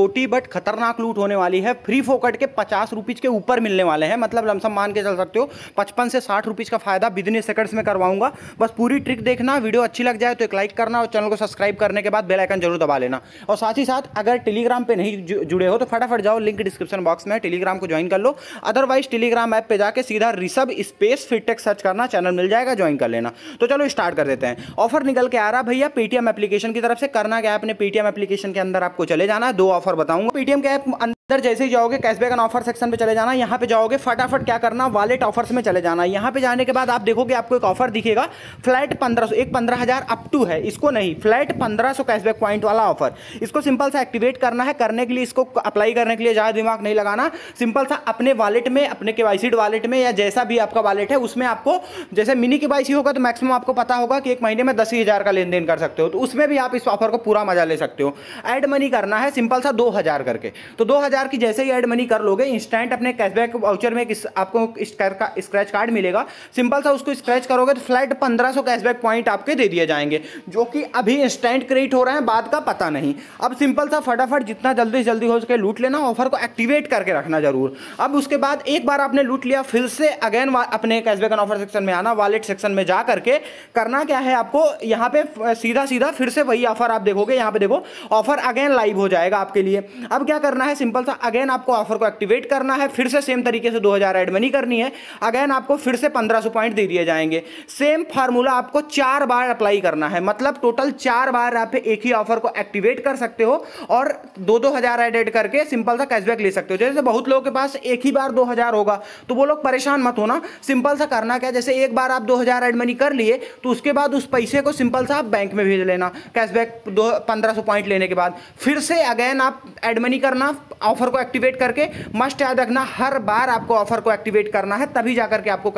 छोटी बट खतरनाक लूट होने वाली है। फ्री फोकट के पचास रुपीज़ के ऊपर मिलने वाले हैं। मतलब लमसम मान के चल सकते हो, पचपन से साठ रुपीज़ का फ़ायदा बिज़नेस सेकंड्स में करवाऊँगा। बस पूरी ट्रिक देखना वीडियो अच्छी लग जाए तो एक लाइक करना और चैनल को सब्सक्राइब करने के बाद बेल आइकन ज़रूर दबा लेना। और साथ ही साथ, अगर टेलीग्राम पर नहीं जुड़े हो तो फटाफट जाओ लिंक डिस्क्रिप्शन बॉक्स में टेलीग्राम को ज्वाइन कर लो। अदरवाइज़ टेलीग्राम ऐप पर जाकर सीधा रिसब स्पेस फिटेक सर्च करना चैनल मिल जाएगा ज्वाइन कर लेना। तो चलो स्टार्ट कर देते हैं। ऑफ़र निकल के आ रहा भैया पेटीएम एप्लीकेशन की तरफ़ से। करना क्या अपने पेटीएम एप्लीकेशन के अंदर आपको चले जाना। दो ऑफ़र बताऊँगा। पेटीएम के ऐप अंदर जैसे ही जाओगे कैशबैक एंड ऑफ़र सेक्शन पे चले जाना, यहाँ पे जाओगे फटाफट क्या करना वॉलेट ऑफर्स में चले जाना। यहाँ पे जाने के बाद आप देखोगे आपको एक ऑफ़र दिखेगा फ्लैट पंद्रह सौ, एक पंद्रह हज़ार अप टू है, इसको नहीं फ्लैट पंद्रह सौ कैशबैक पॉइंट वाला ऑफ़र इसको सिंपल सा एक्टिवेट करना है, करने के लिए इसको अप्लाई करने के लिए ज़्यादा दिमाग नहीं लगाना। सिंपल सा अपने वॉलेट में, अपने के वॉलेट में या जैसा भी आपका वॉलेट है, उसमें आपको, जैसे मिनी के होगा तो मैक्सिमम आपको पता होगा कि एक महीने में दस का लेन कर सकते हो। तो उसमें भी आप इस ऑफ़र को पूरा मज़ा ले सकते हो। एड मनी करना है सिंपल सा दो हज़ार करके। तो दो हज़ार की जैसे ही एड मनी कर लोगे इंस्टेंट अपने कैशबैक वाउचर में किस आपको स्क्रैच कार्ड मिलेगा। सिंपल सा उसको स्क्रैच करोगे तो फ्लैट पंद्रह कैशबैक पॉइंट आपके दे दिए जाएँगे, जो कि अभी इंस्टेंट क्रेडिट हो रहे हैं, बाद का पता नहीं। अब सिंपल सा फटाफट जितना जल्दी जल्दी हो सके लूट लेना ऑफ़र को एक्टिवेट करके रखना ज़रूर। अब उसके बाद एक बार आपने लूट लिया, फिर से अगेन अपने कैशबैक ऑफ़र सेक्शन में आना वॉलेट सेक्शन में जा करके करना क्या है आपको? यहाँ पे सीधा सीधा फिर से वही ऑफ़र आप देखोगे। यहाँ पे देखो ऑफ़र अगेन लाइव हो जाएगा आपके लिए। अब क्या करना है? सिंपल सा अगेन आपको ऑफ़र को एक्टिवेट करना है, फिर से सेम तरीके से 2000 एड मनी करनी है अगेन आपको फिर से 1500 पॉइंट दे दिए जाएँगे। सेम फार्मूला आपको चार बार अप्लाई करना है मतलब टोटल चार बार आप एक ही ऑफ़र को एक्टिवेट कर सकते हो और दो दो हज़ार एड करके सिंपल सा कैशबैक ले सकते हो। जैसे बहुत लोगों के पास एक ही बार दो हज़ार होगा तो वो लोग परेशान मत होना। सिंपल सा करना क्या, जैसे एक बार आप दो हज़ार मनी कर लिए तो उसके बाद उस पैसे को सिंपल सा आप बैंक में भेज लेना कैशबैक दो, पंद्रह पॉइंट लेने के बाद। फिर से अगेन आप एड मनी करना ऑफ़र को एक्टिवेट करके मस्ट याद रखना, हर बार आपको ऑफ़र को एक्टिवेट करना है, तभी जाकर के आपको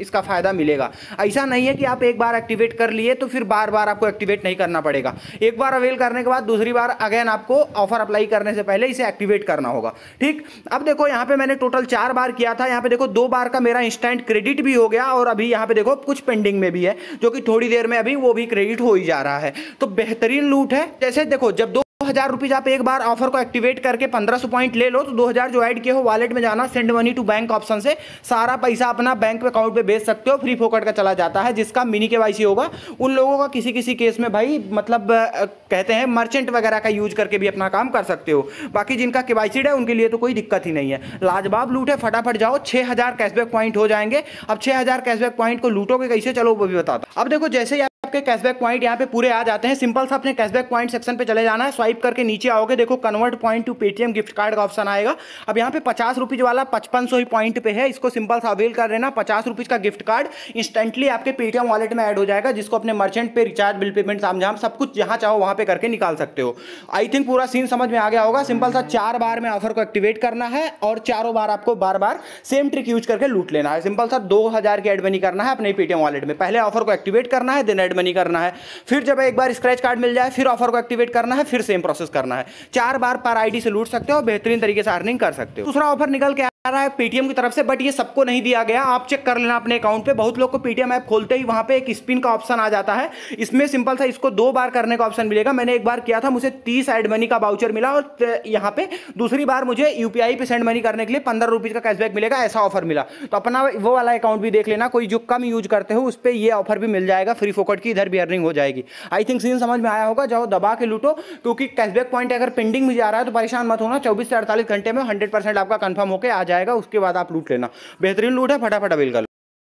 इसका फ़ायदा मिलेगा। ऐसा नहीं है कि आप एक बार एक्टिवेट कर लिए तो फिर बार बार आपको एक्टिवेट नहीं करना पड़ेगा। एक बार अवेल करने के बाद, दूसरी बार अगेन आपको ऑफ़र अप्लाई करने से पहले इसे एक्टिवेट करना होगा। ठीक? अब देखो, यहाँ पे मैंने टोटल चार बार किया था, यहाँ पे देखो, दो बार का मेरा इंस्टेंट क्रेडिट भी हो गया और अभी यहाँ पे देखो, कुछ पेंडिंग में भी है, जो कि थोड़ी देर में अभी वो भी क्रेडिट हो ही जा रहा है। तो बेहतरीन लूट है। जैसे देखो, जब दो हज़ार रुपीज़ आप एक बार ऑफ़र को एक्टिवेट करके पंद्रह सौ पॉइंट ले लो तो दो हज़ार जो ऐड किए हो वॉलेट में जाना send money to bank option से, सारा पैसा अपना बैंक अकाउंट पे भेज सकते हो फ्री फोकट का चला जाता है, जिसका मिनी केवाईसी होगा। उन लोगों का किसी किसी केस में भाई मतलब कहते हैं मर्चेंट वगैरह का यूज़ करके भी अपना काम कर सकते हो। बाकी जिनका के है, उनके लिए तो कोई दिक्कत ही नहीं है। लाजवाब लूट है, फटाफट जाओ, छह हज़ार कैशबैक पॉइंट हो जाएँगे। अब छह हज़ार कैशबैक पॉइंट को लूटोगे कैसे, चलो वो भी बताता अब देखो, जैसे आपके कैशबैक पॉइंट यहाँ पे पूरे आ जाते हैं। सिंपल सा अपने कैशबैक पॉइंट सेक्शन पे चले जाना है। स्वाइप करके नीचे आओगे, देखो convert point to Paytm gift card का ऑप्शन आएगा। अब यहाँ पे पचास रुपीज़ वाला पचपन सौ ही पॉइंट पे है। इसको सिंपल सा अवेल कर लेना पचास रुपीज़ का गिफ्ट कार्ड इंस्टेंटली आपके पेटीएम वॉलेट में एड हो जाएगा, जिसको अपने मर्चेंट पे रिचार्ज बिल पेमेंट सामझाम सब कुछ जहाँ चाहो वहाँ पे करके निकाल सकते हो। आई थिंक पूरा सीन समझ में आ गया होगा। सिंपल सा चार बार में ऑफ़र को एक्टिवेट करना है और चारों बार आपको बार बार सेम ट्रिक यूज़ करके लूट लेना है। सिंपल सा दो हज़ार की एडमनी करना है अपने पेटीएम वॉलेट में। पहले ऑफ़र को एक्टिवेट करना है देन एड मनी करना है। फिर जब एक बार स्क्रैच कार्ड मिल जाए, फिर ऑफ़र को एक्टिवेट करना है, फिर सेम प्रोसेस करना है। चार बार पर आईडी से लूट सकते हो, बेहतरीन तरीके से अर्निंग कर सकते हो। दूसरा ऑफ़र निकल के रहा है पेटीएम की तरफ़ से बट ये सबको नहीं दिया गया। आप चेक कर लेना अपने अकाउंट पे। बहुत लोग को पेटीएम ऐप खोलते ही वहाँ पे एक स्पिन का ऑप्शन आ जाता है। इसमें सिंपल सा इसको दो बार करने का ऑप्शन मिलेगा। मैंने एक बार किया था, मुझे तीस एड मनी का बाउचर मिला और यहाँ पे दूसरी बार मुझे यूपीआई पे सेंड मनी करने के लिए पंद्रह रुपीज़ का कैशबैक मिलेगा, ऐसा ऑफ़र मिला। तो अपना वो वाला अकाउंट भी देख लेना। कोई जो कम यूज़ करते हो, उस पर ये ऑफ़र भी मिल जाएगा। फ्री फोकट की इधर भी अर्निंग हो जाएगी। आई थिंक सीन समझ में आया होगा। जाओ, दबा के लूटो, क्योंकि कैशबैक पॉइंट अगर पेंडिंग भी जा रहा है तो परेशान मत होना। चौबीस से अड़तालीस घंटे में हंड्रेड आपका कंफर्म होकर आ जाएगा उसके बाद आप लूट लेना। बेहतरीन लूट है फटाफट अवेल कर